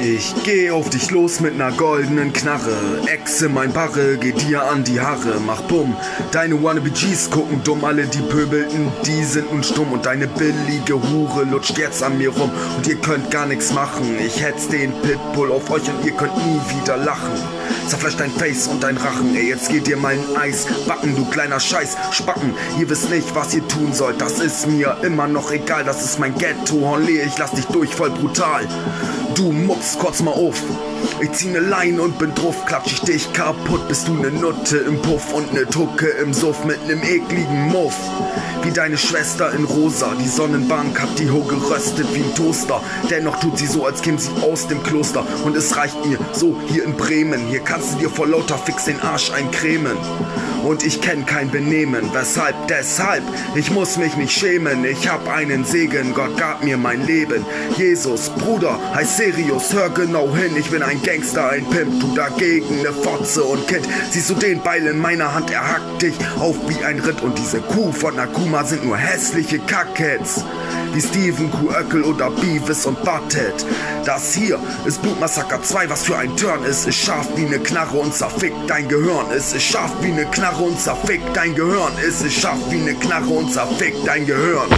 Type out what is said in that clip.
Ich geh auf dich los mit ner goldenen Knarre. Echse mein Barre, geh dir an die Haare. Mach bumm, deine Wannabe G's gucken dumm. Alle die Pöbelten, die sind nun stumm. Und deine billige Hure lutscht jetzt an mir rum. Und ihr könnt gar nix machen. Ich hetz den Pitbull auf euch und ihr könnt nie wieder lachen. Zerfleischt dein Face und dein Rachen. Ey, jetzt geht ihr mein Eis backen, du kleiner Scheiß. Spacken, ihr wisst nicht, was ihr tun sollt. Das ist mir immer noch egal. Das ist mein Ghetto. Honle, ich lass dich durch, voll brutal. Du muckst kurz mal auf. Ich zieh ne Lein und bin drauf, klatsch ich dich kaputt, bist du ne Nutte im Puff und ne Tucke im Suff mit nem ekligen Muff. Wie deine Schwester in Rosa, die Sonnenbank hat die Ho geröstet wie ein Toaster. Dennoch tut sie so, als käme sie aus dem Kloster. Und es reicht mir so hier in Bremen. Hier kannst du dir vor lauter Fix den Arsch eincremen. Und ich kenn kein Benehmen, weshalb, deshalb, ich muss mich nicht schämen. Ich hab einen Segen, Gott gab mir mein Leben. Jesus, Bruder, heißt Serious, hör genau hin. Ich bin ein Gangster, ein Pimp, du dagegen ne Fotze und Kind. Siehst du den Beil in meiner Hand, er hackt dich auf wie ein Ritt. Und diese Kuh von Akuma sind nur hässliche Kackheads. Wie Steven, Kuöckel oder Beavis und Butthead. Das hier ist Blutmassaker 2, was für ein Turn. Es ist scharf wie ne Knarre und zerfickt dein Gehirn. Es ist scharf wie ne Knarre und zerfickt dein Gehirn. Es ist scharf wie ne Knarre und zerfickt dein Gehirn.